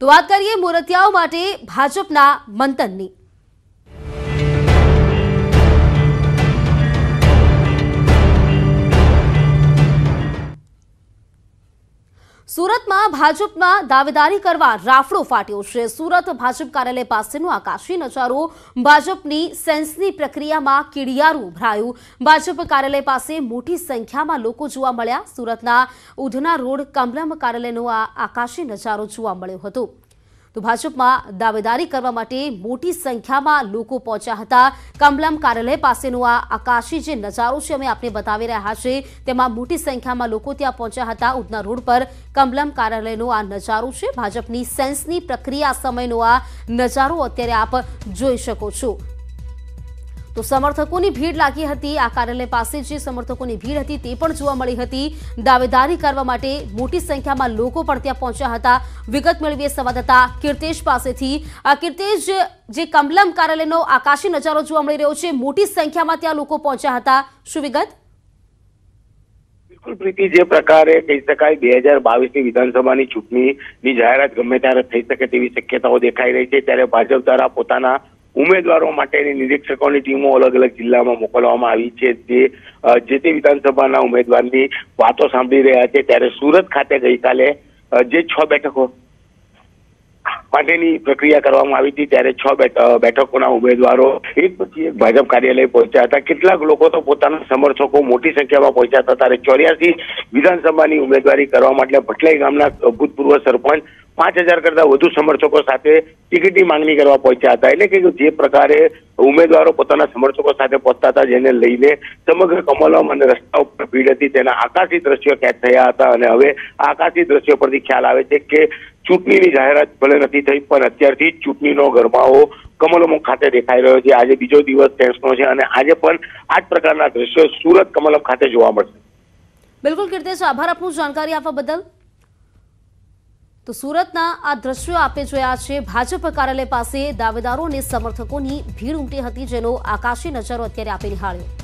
તો વાત કરીએ મુરતિયાઓ માટે ભાજપના મંતનની. સુરતમાં ભાજપમાં દાવેદારી કરવા રાફડો ફાટ્યો છે. સુરત ભાજપ કાર્યાલય પાસેનો આકાશી નજારો ભાજપની સેન્સની પ્રક્રિયામાં કીડિયારું ઉભરાયું ભાજપ કાર્યાલય પાસે મોટી સંખ્યામાં લોકો જોવા મળ્યા. સુરતના ઉધના રોડ કમલમ કાર્યાલયનો આ આકાશી નજારો જોવા મળ્યો હતો. તો ભાજપમાં દાવેદારી કરવા માટે મોટી સંખ્યામાં લોકો પહોંચ્યા હતા. કમલમ કાર્યાલય પાસેનો આ આકાશી જે નજારો છે અમે આપને બતાવી રહ્યા છે તેમાં મોટી સંખ્યામાં લોકો ત્યાં પહોંચ્યા હતા. ઉધના રોડ પર કમલમ કાર્યાલયનો આ નજારો છે. ભાજપની સેન્સની પ્રક્રિયા સમયનો આ નજારો અત્યારે આપ જોઈ શકો છો. તો સમર્થકોની ભીડ લાગી હતી. આ કાર્યાલય પાસે જે સમર્થકોની ભીડ હતી તે પણ જોવા મળી હતી. દાવેદારી કરવા માટે મોટી સંખ્યામાં લોકો પણ ત્યાં પહોંચ્યા હતા. વિગત મેળવીએ સંવાદદાતા કીર્તેશ પાસેથી. કીર્તેશ, જે કમલમ કાર્યાલયનો આકાશી નજારો જોવા મળી રહ્યો છે, મોટી સંખ્યામાં ત્યાં લોકો પહોંચ્યા હતા. શું વિગત? પ્રીતિ, જે પ્રકારે કહી શકાય, બે હજાર બાવીસની વિધાનસભાની ચૂંટણીની જાહેરાત ગમે ત્યારે થઈ શકે તેવી શક્યતાઓ દેખાઈ રહી છે. ત્યારે ભાજપ દ્વારા પોતાના ઉમેદવારો માટેની નિરીક્ષકોની ટીમો અલગ અલગ જિલ્લામાં મોકલવામાં આવી છે. તે જે તે વિધાનસભાના ઉમેદવારની વાતો સાંભળી રહ્યા છે. ત્યારે સુરત ખાતે ગઈકાલે જે છ બેઠકો માટેની પ્રક્રિયા કરવામાં આવી હતી, ત્યારે છ બેઠ- બેઠકોના ઉમેદવારો, એક પછી એક ભાજપ કાર્યાલય પહોંચ્યા હતા. કેટલાક લોકો તો પોતાના સમર્થકો મોટી સંખ્યામાં પહોંચ્યા હતા. ત્યારે ચોર્યાસી વિધાનસભાની ઉમેદવારી કરવા માટે ભટલાઈ ગામના ભૂતપૂર્વ સરપંચ પાંચ હજાર કરતા વધુ સમર્થકો સાથે ટિકિટની માંગણી કરવા પહોંચ્યા હતા. એટલે કે જે પ્રકારે ઉમેદવારો પોતાના સમર્થકો સાથે પહોંચતા હતા, જેને લઈને સમગ્ર કમલમ અને રસ્તા ઉપર ભીડ હતી, તેના આકાશી દ્રશ્યો કેદ થયા હતા. અને હવે આકાશી દ્રશ્યો પરથી ખ્યાલ આવે છે કે ચૂંટણીની જાહેરાત ભલે નથી થઈ, પણ અત્યારથી ચૂંટણીનો ગરમાવો કમલમ ખાતે દેખાઈ રહ્યો છે. આજે બીજો દિવસ ટેન્સનો છે અને આજે પણ આ જ પ્રકારના દ્રશ્યો સુરત કમલમ ખાતે જોવા મળશે. બિલકુલ કીર્તેશ, આભાર આપનું જાણકારી આપવા બદલ. તો સુરતના આ દ્રશ્યો આપે જોયા છે. ભાજપ કાર્યાલય પાસે દાવેદારો અને સમર્થકોની ભીડ ઉમટી હતી, જેનો આકાશી નજારો અત્યારે આપે નિહાળ્યો.